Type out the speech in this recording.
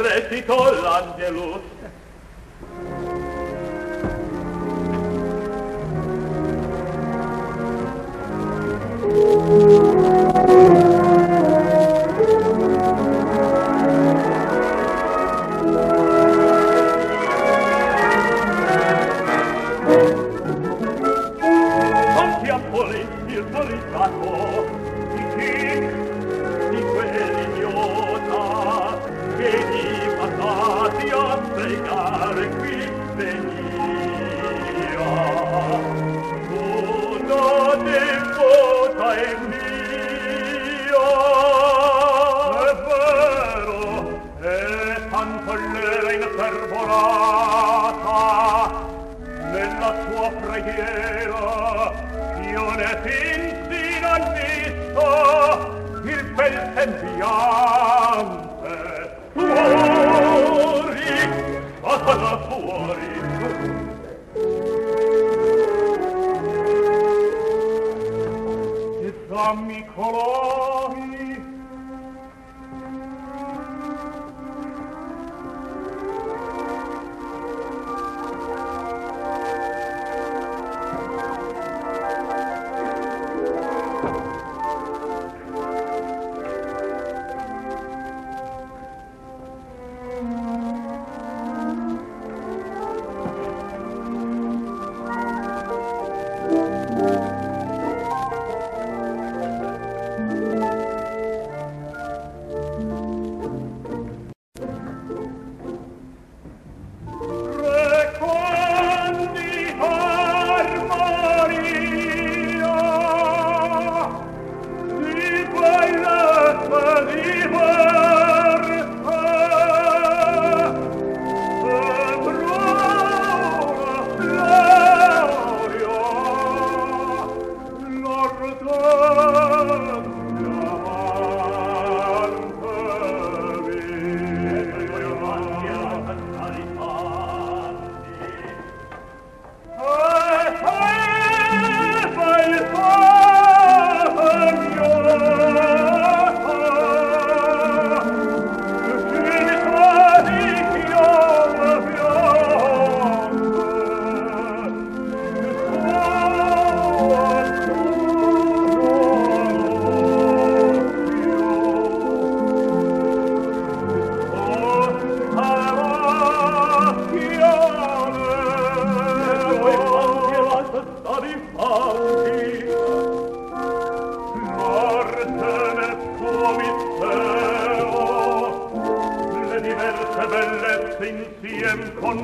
recitò l'angelus innamorata nella tua preghiera io ne finsi non visto il bel sembiante. Fuori ah fuori e dammi colori sentiem con